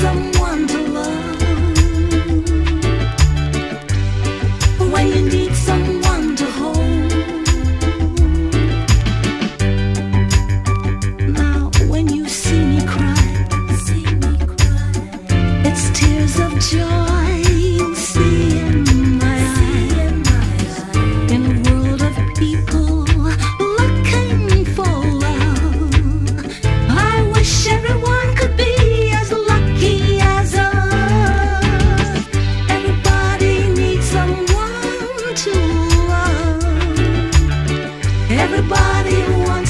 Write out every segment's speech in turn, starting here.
some Nobody wants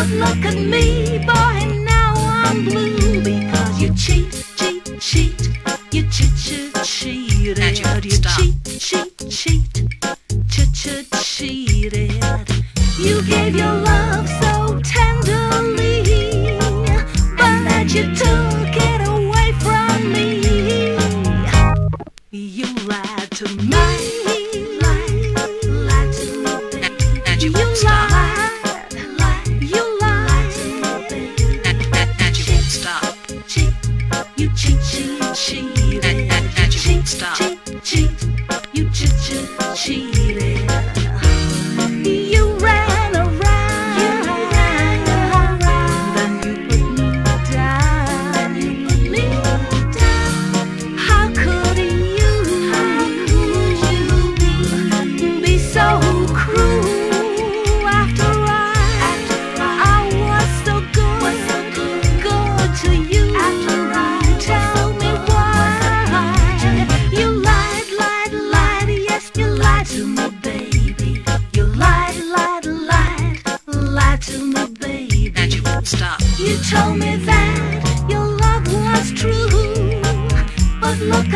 But look at me, boy, now I'm blue because you cheat, cheat, cheat, you cheat, cheat, cheated. You cheat, cheat, cheat, cheat, cheated. You gave your love. So cheated.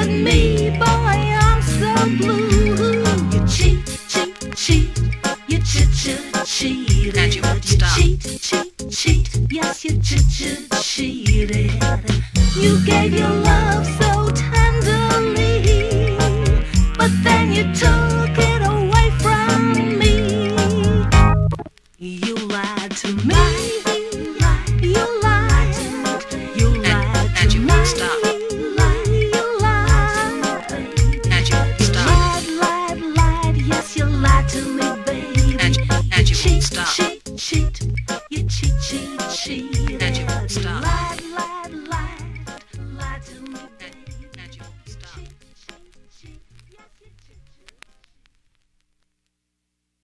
But look at me, boy, I'm so blue. You cheat, cheat, cheat. You cheat, cheat, cheated. And you won't You stop. cheat, cheat, cheat. Yes, you cheat, cheat, cheated. You gave your love